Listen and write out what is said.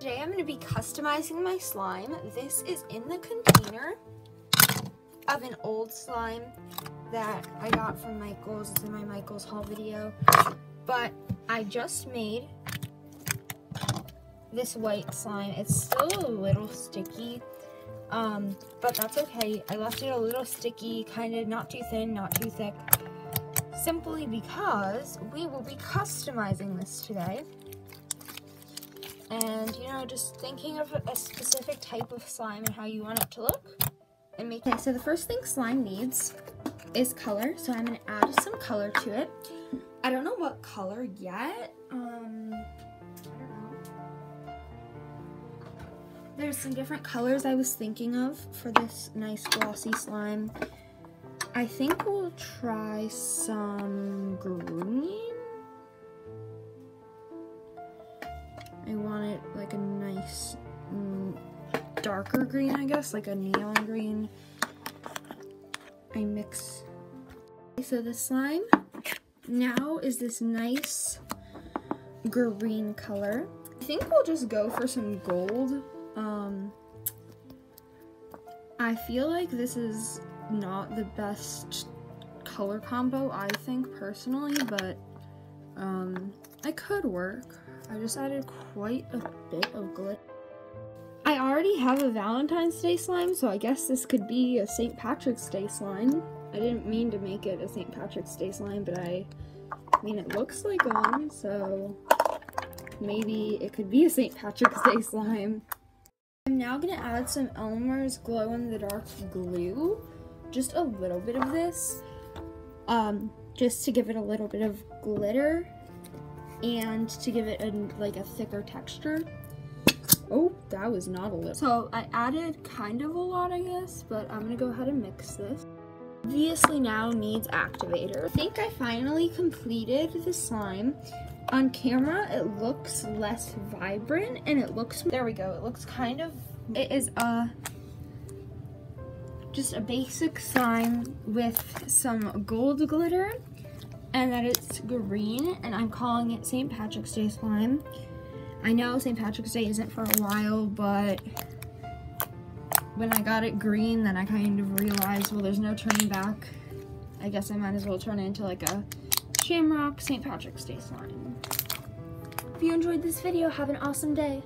Today I'm going to be customizing my slime. This is in the container of an old slime that I got from Michaels. It's in my Michaels haul video. But I just made this white slime. It's still a little sticky, um, but that's okay. I left it a little sticky, kind of not too thin, not too thick, simply because we will be customizing this today. And, you know, just thinking of a specific type of slime and how you want it to look. And make okay, so the first thing slime needs is color. So I'm going to add some color to it. I don't know what color yet. Um, There's some different colors I was thinking of for this nice glossy slime. I think we'll try some green. Nice mm, darker green, I guess, like a neon green. I mix. So the slime now is this nice green color. I think we'll just go for some gold um, I feel like this is not the best color combo, I think, personally, but um, it could work. I just added quite a bit of glitter. I already have a Valentine's Day slime, so I guess this could be a St. Patrick's Day slime. I didn't mean to make it a St. Patrick's Day slime, but I, I mean, it looks like one, so maybe it could be a St. Patrick's Day slime. I'm now going to add some Elmer's Glow in the Dark glue. Just a little bit of this. Um, just to give it a little bit of glitter and to give it a, like a thicker texture. Oh, that was not a little. So I added kind of a lot, I guess, but I'm gonna go ahead and mix this. Obviously now needs activator. I think I finally completed the slime. On camera, it looks less vibrant and it looks, there we go, it looks kind of, it is a, just a basic slime with some gold glitter and that it's green and I'm calling it St. Patrick's Day slime. I know St. Patrick's Day isn't for a while, but when I got it green, then I kind of realized, well, there's no turning back. I guess I might as well turn it into like a Shamrock St. Patrick's Day slime. If you enjoyed this video, have an awesome day.